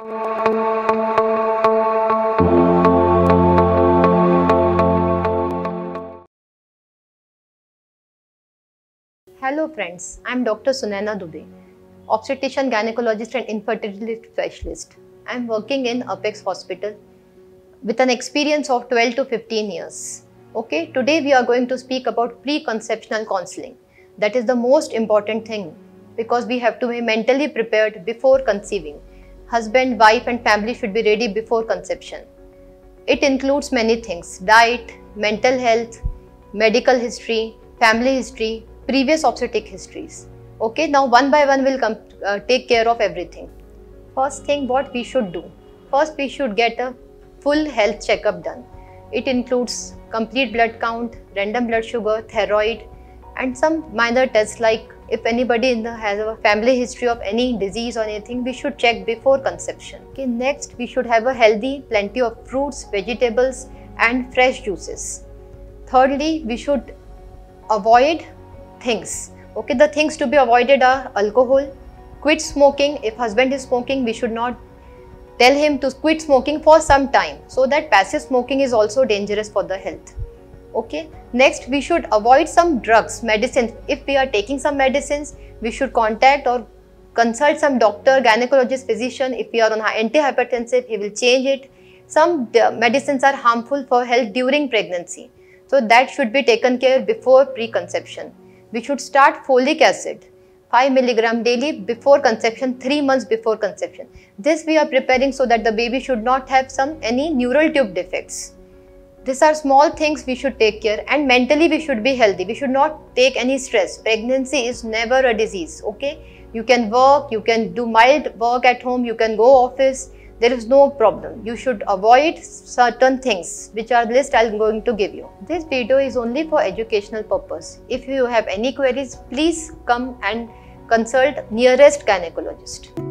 Hello friends, I am Dr. Sunaina Dubey, obstetrician, gynecologist and infertility specialist. I am working in Apex Hospital with an experience of 12 to 15 years. Okay, today we are going to speak about preconceptional counseling. That is the most important thing because we have to be mentally prepared before conceiving. Husband, wife and family should be ready before conception. It includes many things diet, mental health, medical history, family history, previous obstetric histories. Okay, now one by one we'll come, uh, take care of everything. First thing, what we should do? First, we should get a full health checkup done. It includes complete blood count, random blood sugar, thyroid, and some minor tests like if anybody in the has a family history of any disease or anything, we should check before conception. Okay, next we should have a healthy, plenty of fruits, vegetables, and fresh juices. Thirdly, we should avoid things. Okay, the things to be avoided are alcohol, quit smoking. If husband is smoking, we should not tell him to quit smoking for some time so that passive smoking is also dangerous for the health. Okay, next we should avoid some drugs, medicines. If we are taking some medicines, we should contact or consult some doctor, gynecologist, physician. If we are on antihypertensive, he will change it. Some medicines are harmful for health during pregnancy. So that should be taken care before preconception we should start folic acid 5 milligram daily before conception 3 months before conception this we are preparing so that the baby should not have some any neural tube defects these are small things we should take care and mentally we should be healthy we should not take any stress pregnancy is never a disease okay you can work you can do mild work at home you can go office there is no problem. You should avoid certain things which are list I am going to give you. This video is only for educational purpose. If you have any queries, please come and consult nearest gynecologist.